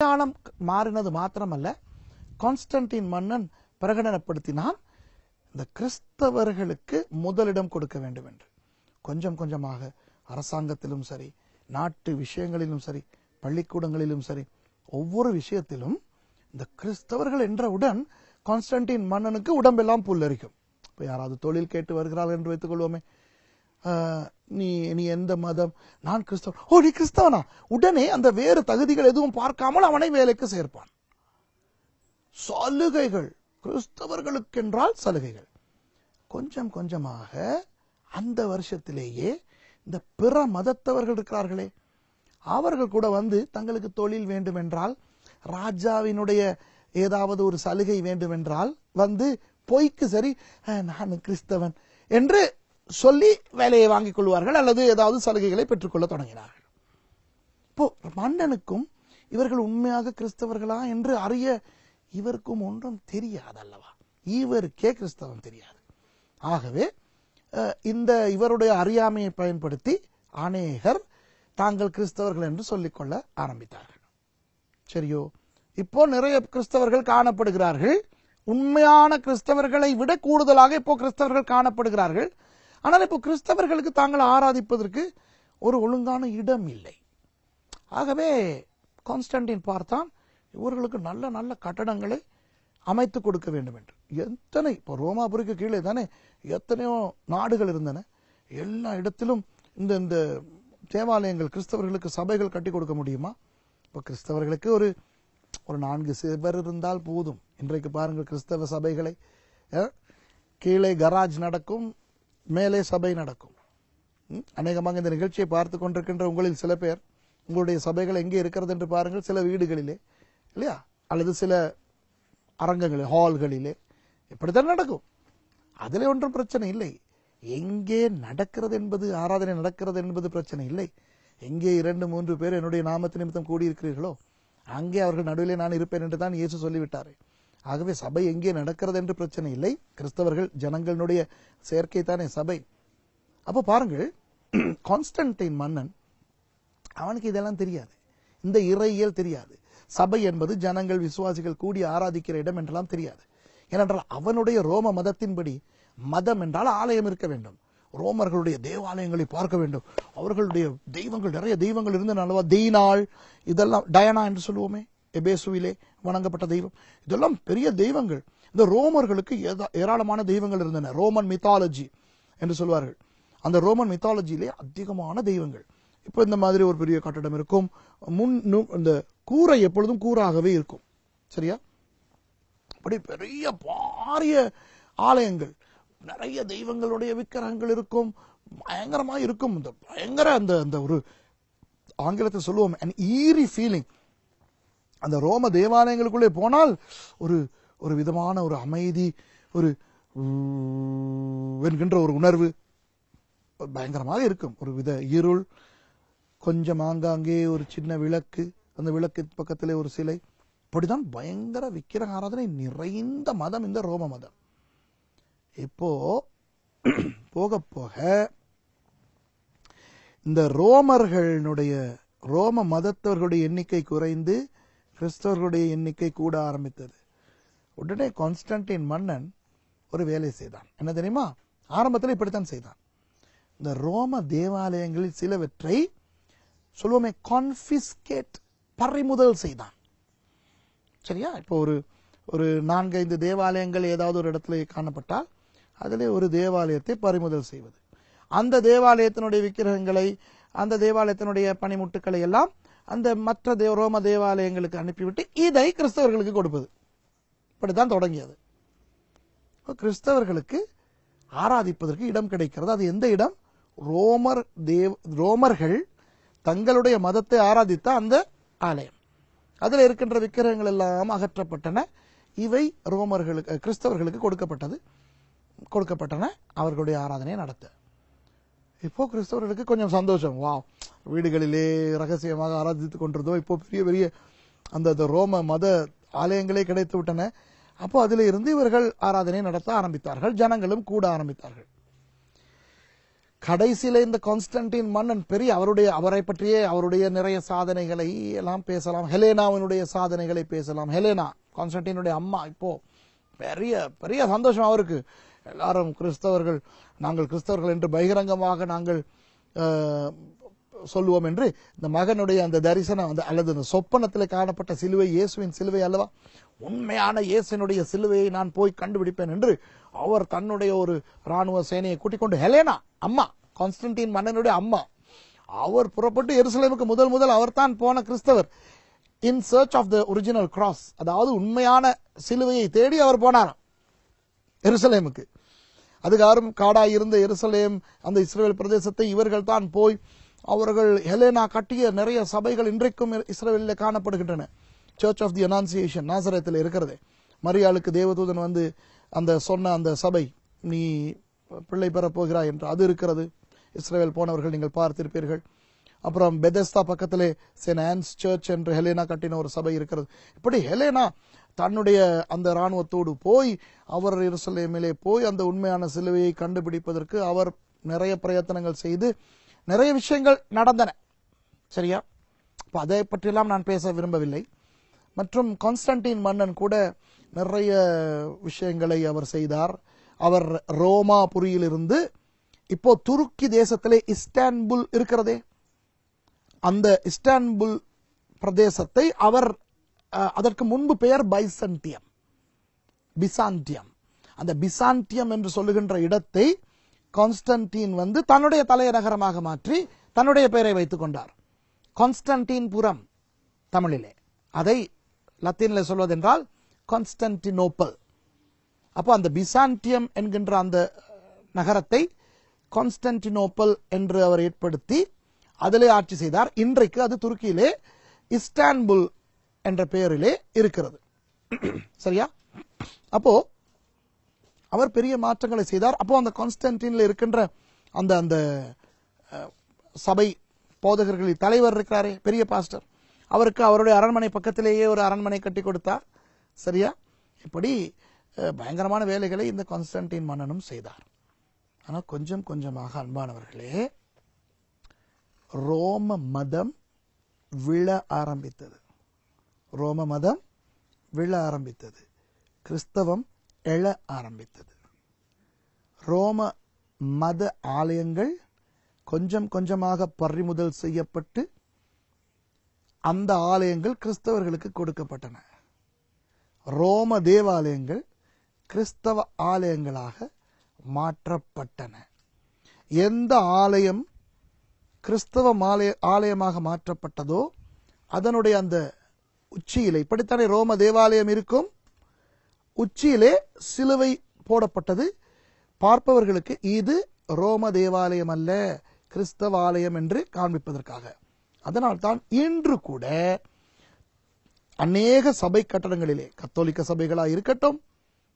அடையாளம் மாறினது மாத்திரமல்ல கான்ஸ்டன்டின் மன்னன் பிரகடனப்படுத்தினான் இந்த கிறிஸ்தவர்களுக்கு முதலிடம் கொடுக்க வேண்டும் என்று கொஞ்சம் கொஞ்சமாக அரசாங்கத்திலும் சரி நாட்டு விஷயங்களிலும் சரி பள்ளிக்கூடங்களிலும் சரி ஒவ்வொரு விஷயத்திலும் இந்த கிறிஸ்தவர்கள் என்றவுடன் கான்ஸ்டன்டின் மன்னனுக்கு உடம்பெல்லாம் புல்லரிக்கும். இப்போ யாராவது தொழில் கேட்டு வருகிறார்கள் என்று வைத்துக் கொள்வோமே நீ நீ எந்த மதம்? நான் கிறிஸ்தவன் ஓ நீ கிறிஸ்தவனா? உடனே அந்த வேறு தகுதிகள் எதுவும் பார்க்காமல் அவனை வேலைக்கு சேர்ப்பான். சலுகைகள். கிறிஸ்தவர்களுக்கென்றால் சலுகைகள். கொஞ்சம் கொஞ்சமாக அந்த வருஷத்திலேயே இந்த பிற மதத்தவர்கள் இருக்கிறார்களே. அவர்கள் கூட வந்து தங்களுக்கு தொழில் வேண்டுமென்றால் ராஜாவினுடைய ஏதாவது ஒரு சலுகை வேண்டுமென்றால் வந்து பொய்க்கு சரி நான் கிறிஸ்தவன் என்று சொல்லி வேலையை வாங்கிக் கொள்வார்கள் அல்லது ஏதாவது சலுகைகளை பெற்றுக்கொள்ள தொடங்கினார்கள். இப்போ மன்னனுக்கும் இவர்கள் உண்மையாக கிறிஸ்தவர்களா என்று அறிய இவருக்கும் ஒன்றும் தெரியாது அல்லவா இவருக்கே கிறிஸ்தவம் தெரியாது. ஆகவே இந்த இவருடைய அறியாமையை பயன்படுத்தி அநேகர் தாங்கள் கிறிஸ்தவர்கள் என்று சொல்லிக்கொள்ள ஆரம்பித்தார்கள். சரியோ? இப்போ நிறைய கிறிஸ்தவர்கள் காணப்படுகிறார்கள். உண்மையான கிறிஸ்தவர்களை விட கூடுதலாக இப்போ கிறிஸ்தவர்கள் காணப்படுகிறார்கள். ஆனால் இப்போ கிறிஸ்தவர்களுக்கு தாங்கள் ஆராதிப்பதற்கு ஒரு ஒழுங்கான இடம் இல்லை. ஆகவே கான்ஸ்டன்டின் பார்த்தான் இவர்களுக்கு நல்ல நல்ல கட்டடங்களை அமைத்து கொடுக்க வேண்டும் என்று. எத்தனை இப்போ ரோமாபுரிக்கு கீழே தானே எத்தனையோ நாடுகள் இருந்தன. எல்லா இடத்திலும் இந்த இந்த தேவாலயங்கள் கிறிஸ்தவர்களுக்கு சபைகள் கட்டி கொடுக்க முடியுமா? இப்போ கிறிஸ்தவர்களுக்கு ஒரு ஒரு நான்கு சிவர் இருந்தால் போதும். இன்றைக்கு பாருங்கள் கிறிஸ்தவ சபைகளை. கீழே கராஜ் நடக்கும் மேலே சபை நடக்கும். அநேகமாக இந்த நிகழ்ச்சியை பார்த்து கொண்டிருக்கின்ற உங்களில் சில பேர் உங்களுடைய சபைகள் எங்கே இருக்கிறது என்று பாருங்கள் சில வீடுகளிலே இல்லையா? அல்லது சில அரங்கங்களில் ஹால்களிலே. இப்படித்தான் நடக்கும். அதில் ஒன்றும் பிரச்சனை இல்லை. எங்கே நடக்கிறது என்பது ஆராதனை நடக்கிறது என்பது பிரச்சனை இல்லை. எங்கே இரண்டு மூன்று பேர் என்னுடைய நாமத்து நிமித்தம் கூடியிருக்கிறீர்களோ அங்கே அவர்கள் நடுவிலே நான் இருப்பேன் என்று தான் இயேசு சொல்லிவிட்டாரே. ஆகவே சபை எங்கே நடக்கிறது என்று பிரச்சனை இல்லை. கிறிஸ்தவர்கள் ஜனங்களுடைய செயற்கை தானே சபை. அப்போ பாருங்கள் கான்ஸ்டன்டைன் மன்னன் அவனுக்கு இதெல்லாம் தெரியாது. இந்த இறையியல் தெரியாது. சபை என்பது ஜனங்கள் விசுவாசிகள் கூடி ஆராதிக்கிற இடம் என்றெல்லாம் தெரியாது. ஏனென்றால் அவனுடைய ரோம மதத்தின்படி மதம் என்றால் ஆலயம் இருக்க வேண்டும். ரோமர்களுடைய தேவாலயங்களை பார்க்க வேண்டும். அவர்களுடைய தெய்வங்கள் நிறைய தெய்வங்கள் இருந்தன அல்லவா? தீனாள் இதெல்லாம் டயனா என்று சொல்லுவோமே. எபேசுவிலே வணங்கப்பட்ட தெய்வம். இதெல்லாம் பெரிய தெய்வங்கள். இந்த ரோமர்களுக்கு ஏதா- ஏராளமான தெய்வங்கள் இருந்தன. ரோமன் மித்தாலஜி என்று சொல்வார்கள். அந்த ரோமன் மித்தாலஜியிலே அதிகமான தெய்வங்கள். இப்போ இந்த மாதிரி ஒரு பெரிய கட்டடம் இருக்கும். முன் இந்த கூரை எப்பொழுதும் கூறாகவே இருக்கும். சரியா? அப்படி பெரிய பாரிய ஆலயங்கள். நிறைய தெய்வங்களுடைய விக்கிரகங்கள் இருக்கும். பயங்கரமா இருக்கும். இந்த பயங்கர அந்த அந்த ஒரு ஆங்கிலத்தில் சொல்லுவோம் அண்ட் ஈரி ஃபீலிங் அந்த ரோம தேவாலயங்களுக்குள்ளே போனால் ஒரு ஒரு விதமான ஒரு அமைதி ஒரு என்கின்ற ஒரு உணர்வு பயங்கரமாக இருக்கும். ஒரு வித இருள் கொஞ்சம் ஆங்காங்கே ஒரு சின்ன விளக்கு அந்த விளக்கு பக்கத்திலே ஒரு சிலை. இப்படிதான் பயங்கர விக்கிரக ஆராதனை நிறைந்த மதம் இந்த ரோம மதம். இப்போ போக போக இந்த ரோமர்களுடைய ரோம மதத்தவர்களுடைய எண்ணிக்கை குறைந்து கிறிஸ்தவர்களுடைய எண்ணிக்கை கூட ஆரம்பித்தது. உடனே கான்ஸ்டன்டின் மன்னன் ஒரு வேலை செய்தான். என்ன தெரியுமா? ஆரம்பத்தில் இப்படித்தான் செய்தான். இந்த ரோம தேவாலயங்களில் சிலவற்றை சொல்லுவோமே கான்பிஸ்கேட் பறிமுதல் செய்தான். சரியா? இப்போ ஒரு ஒரு நான்கைந்து தேவாலயங்கள் ஏதாவது ஒரு இடத்துல காணப்பட்டால் அதிலே ஒரு தேவாலயத்தை பறிமுதல் செய்வது. அந்த தேவாலயத்தினுடைய விக்கிரகங்களை அந்த தேவாலயத்தினுடைய பனிமுட்டுக்களை எல்லாம் அந்த மற்ற தேவ ரோம தேவாலயங்களுக்கு அனுப்பிவிட்டு இதை கிறிஸ்தவர்களுக்கு கொடுப்பது. இப்படித்தான் தொடங்கியது. கிறிஸ்தவர்களுக்கு ஆராதிப்பதற்கு இடம் கிடைக்கிறது. அது எந்த இடம்? ரோமர் தேவ் ரோமர்கள் தங்களுடைய மதத்தை ஆராதித்த அந்த ஆலயம். அதில் இருக்கின்ற விக்கிரகங்கள் எல்லாம் அகற்றப்பட்டன. இவை ரோமர்களுக்கு கிறிஸ்தவர்களுக்கு கொடுக்கப்பட்டது. கொடுக்கப்பட்டன. அவர்களுடைய ஆராதனையை நடத்த. இப்போ கிறிஸ்தவர்களுக்கு கொஞ்சம் சந்தோஷம். வா வீடுகளிலே ரகசியமாக ஆராதித்துக் கொண்டிருந்தோம். இப்போ பெரிய பெரிய அந்த ரோம மத ஆலயங்களே கிடைத்து விட்டன அப்போ அதில் இருந்து இவர்கள் ஆராதனை நடத்த ஆரம்பித்தார்கள். ஜனங்களும் கூட ஆரம்பித்தார்கள். கடைசியில இந்த கான்ஸ்டன்டின் மன்னன் பெரிய அவருடைய அவரை பற்றியே அவருடைய நிறைய சாதனைகளை எல்லாம் பேசலாம். ஹெலேனாவினுடைய சாதனைகளை பேசலாம். ஹெலேனா கான்ஸ்டன்டினுடைய அம்மா. இப்போ பெரிய பெரிய சந்தோஷம் அவருக்கு. எல்லாரும் கிறிஸ்தவர்கள் நாங்கள் கிறிஸ்தவர்கள் என்று பகிரங்கமாக நாங்கள் சொல்லுவோம் என்று இந்த மகனுடைய அந்த தரிசனம் அந்த அல்லது அந்த சொப்பனத்தில் காணப்பட்ட சிலுவை இயேசுவின் சிலுவை அல்லவா? உண்மையான இயேசுனுடைய சிலுவையை நான் போய் கண்டுபிடிப்பேன் என்று அவர் தன்னுடைய ஒரு ராணுவ சேனையை கூட்டிக் கொண்டு ஹெலேனா அம்மா! கான்ஸ்டன்டின் மன்னனுடைய அம்மா. அவர் புறப்பட்டு எருசலேமுக்கு முதல் முதல் அவர்தான் போன கிறிஸ்தவர். In church of the original cross அதாவது உண்மையான சிலுவையை தேடி அவர் போனாராம். எருசலேமுக்கு. அதுக்காரும் காடாய் இருந்த எருசலேம் அந்த இஸ்ரேல் பிரதேசத்தை இவர்கள் தான் போய் அவர்கள் ஹெலேனா கட்டிய நிறைய சபைகள் இன்றைக்கும் இஸ்ரேலில் காணப்படுகின்றன. சர்ச் ஆஃப் தி அனான்சியேஷன் நாசரத்தில் இருக்கிறது. மரியாளுக்கு தேவதூதன் வந்து அந்த சொன்ன அந்த சபை நீ பிள்ளை பெறப் போகிறாய் என்று அது இருக்கிறது. இஸ்ரேல் போனவர்கள் நீங்கள் பார்த்திருப்பீர்கள். அப்புறம் பெதஸ்தா பக்கத்திலே சென் ஆன்ஸ் சர்ச் என்று ஹெலேனா கட்டின ஒரு சபை இருக்கிறது. இப்படி ஹெலேனா தன்னுடைய அந்த இராணுவத்தோடு போய் அவர் இருசலேமிலே போய் அந்த உண்மையான சிலுவையை கண்டுபிடிப்பதற்கு அவர் நிறைய பிரயத்தனங்கள் செய்து நிறைய விஷயங்கள் நடந்தன. சரியா? இப்போ அதை பற்றியெல்லாம் நான் பேச விரும்பவில்லை. மற்றும் கான்ஸ்டன்டின் மன்னன் கூட நிறைய விஷயங்களை அவர் செய்தார். அவர் ரோமாபுரியிலிருந்து இப்போ துருக்கி தேசத்திலே இஸ்டான்புல் இருக்கிறதே. அந்த இஸ்டான்புல் பிரதேசத்தை அவர் அதற்கு முன்பு பெயர் பைசன்டியம். பிசாண்டியம் அந்த பிசாண்டியம் என்று சொல்லுகின்ற இடத்தை கான்ஸ்டன்டீன் வந்து தன்னுடைய தலைநகரமாக மாற்றி தன்னுடைய பெயரை வைத்துக் கொண்டார். கான்ஸ்டன்டீன் புறம் தமிழிலே. அதை லத்தீனில் சொல்வதென்றால் கான்ஸ்டன்டினோப்பல் அப்போ அந்த பிசாண்டியம் என்கின்ற அந்த நகரத்தை கான்ஸ்டன்டினோப்பல் என்று அவர் ஏற்படுத்தி அதிலே ஆட்சி செய்தார். இன்றைக்கு அது துருக்கியிலே இஸ்டான்புல் என்ற பெயரிலே இருக்கிறது. சரியா? அப்போ அவர் பெரிய மாற்றங்களை செய்தார். அப்போ அந்த கான்ஸ்டன்டின்ல இருக்கின்ற அந்த அந்த சபை போதகர்களில் தலைவர் இருக்கிறாரே பெரிய பாஸ்டர். அவருக்கு அவருடைய அரண்மனை பக்கத்திலேயே ஒரு அரண்மனை கட்டி கொடுத்தார். சரியா? இப்படி பயங்கரமான வேலைகளை இந்த கான்ஸ்டன்டின் மன்னனும் செய்தார். ஆனால் கொஞ்சம் கொஞ்சமாக அன்பானவர்களே ரோம மதம் விழ ஆரம்பித்தது. ரோம மதம் விழ ஆரம்பித்தது. கிறிஸ்தவம் எழ ஆரம்பித்தது. ரோம மத ஆலயங்கள் கொஞ்சம் கொஞ்சமாக பறிமுதல் செய்யப்பட்டு அந்த ஆலயங்கள் கிறிஸ்தவர்களுக்கு கொடுக்கப்பட்டன. ரோம தேவாலயங்கள் கிறிஸ்தவ ஆலயங்களாக மாற்றப்பட்டன. எந்த ஆலயம் கிறிஸ்தவ ஆலய ஆலயமாக மாற்றப்பட்டதோ அதனுடைய அந்த உச்சியிலே இப்படித்தானே ரோம தேவாலயம் இருக்கும்? உச்சியிலே சிலுவை போடப்பட்டது. பார்ப்பவர்களுக்கு இது ரோம தேவாலயம் அல்ல கிறிஸ்தவ ஆலயம் என்று காண்பிப்பதற்காக. அதனால்தான் இன்று கூட அநேக சபை கட்டடங்களிலே கத்தோலிக்க சபைகளா இருக்கட்டும்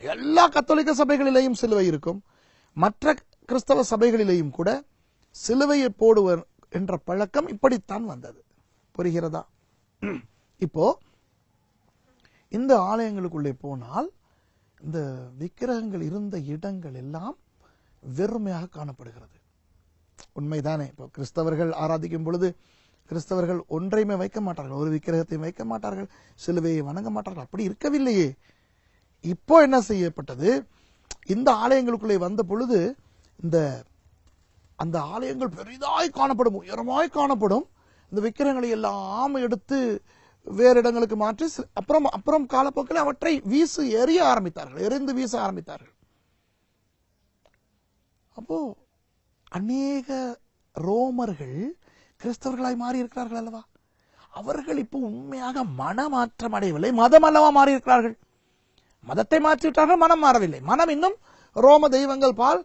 எல்லா கத்தோலிக்க சபைகளிலேயும் சிலுவை இருக்கும். மற்ற கிறிஸ்தவ சபைகளிலேயும் கூட சிலுவையை போடுவர் என்ற பழக்கம் இப்படித்தான் வந்தது. புரிகிறதா? இப்போ இந்த ஆலயங்களுக்குள்ளே போனால் இந்த விக்கிரகங்கள் இருந்த இடங்கள் எல்லாம் வெறுமையாக காணப்படுகிறது. உண்மைதானே. இப்போ கிறிஸ்தவர்கள் ஆராதிக்கும் பொழுது கிறிஸ்தவர்கள் ஒன்றையுமே வைக்க மாட்டார்கள். ஒரு விக்கிரகத்தையும் வைக்க மாட்டார்கள். சிலுவையை வணங்க மாட்டார்கள். அப்படி இருக்கவில்லையே. இப்போ என்ன செய்யப்பட்டது? இந்த ஆலயங்களுக்குள்ளே வந்த பொழுது இந்த அந்த ஆலயங்கள் பெரிதாய் காணப்படும் உயரமாய் காணப்படும். இந்த விக்கிரகங்களை எல்லாம் எடுத்து வேறு இடங்களுக்கு மாற்றி அப்புறம் அப்புறம் காலப்போக்கில் அவற்றை வீசு எறிய ஆரம்பித்தார்கள் எரிந்து வீச ஆரம்பித்தார்கள். அப்போ அநேக ரோமர்கள் கிறிஸ்தவர்களாய் மாறி இருக்கிறார்கள் அல்லவா? அவர்கள் இப்போ உண்மையாக மனமாற்றம் அடையவில்லை மதம் அல்லவா மாறி இருக்கிறார்கள் மதத்தை மாற்றிவிட்டார்கள் மனம் மாறவில்லை. மனம் இன்னும் ரோம தெய்வங்கள் பால்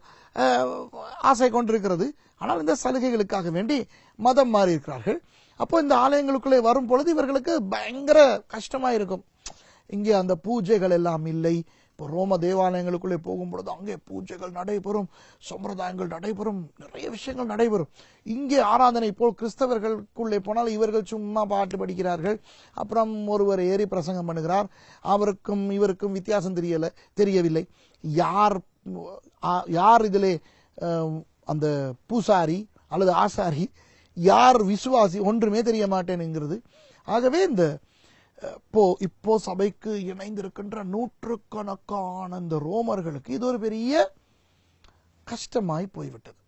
ஆசை கொண்டிருக்கிறது. ஆனால் இந்த சலுகைகளுக்காக வேண்டி மதம் மாறி இருக்கிறார்கள் அப்போ இந்த ஆலயங்களுக்குள்ளே வரும் பொழுது இவர்களுக்கு பயங்கர கஷ்டமா இருக்கும் இங்கே அந்த பூஜைகள் எல்லாம் இல்லை. இப்போ ரோம தேவாலயங்களுக்குள்ளே போகும் பொழுது அங்கே பூஜைகள் நடைபெறும் சம்பிரதாயங்கள் நடைபெறும் நிறைய விஷயங்கள் நடைபெறும். இங்கே ஆராதனை போல் கிறிஸ்தவர்களுக்குள்ளே போனால் இவர்கள் சும்மா பாட்டு படிக்கிறார்கள். அப்புறம் ஒருவர் ஏறி பிரசங்கம் பண்ணுகிறார். அவருக்கும் இவருக்கும் வித்தியாசம் தெரியல தெரியவில்லை. யார் ஆ- யார் இதிலே அந்த பூசாரி அல்லது ஆசாரி யார் விசுவாசி ஒன்றுமே தெரிய மாட்டேனுங்கிறது ஆகவே இந்த இப்போ இப்போ சபைக்கு இணைந்திருக்கின்ற நூற்றுக்கணக்கான இந்த ரோமர்களுக்கு இது ஒரு பெரிய கஷ்டமாய் போய்விட்டது.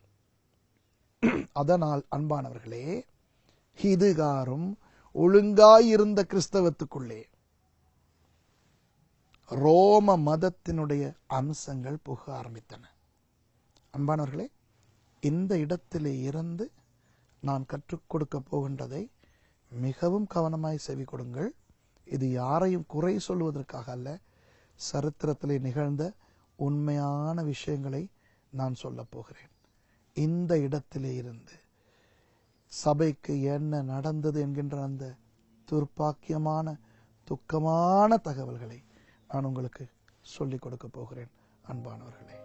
அதனால் அன்பானவர்களே இதுகாரும் ஒழுங்காயிருந்த கிறிஸ்தவத்துக்குள்ளே ரோம மதத்தினுடைய அம்சங்கள் புக ஆரம்பித்தன. அன்பானவர்களே இந்த இடத்திலே இருந்து நான் கற்றுக் கொடுக்க போகின்றதை மிகவும் கவனமாய் செவி கொடுங்கள். இது யாரையும் குறை சொல்வதற்காக அல்ல சரித்திரத்திலே நிகழ்ந்த உண்மையான விஷயங்களை நான் சொல்லப் போகிறேன். இந்த இடத்திலே இருந்து சபைக்கு என்ன நடந்தது என்கின்ற அந்த துர்ப்பாக்கியமான துக்கமான தகவல்களை நான் உங்களுக்கு சொல்லிக் கொடுக்க போகிறேன். அன்பானவர்களே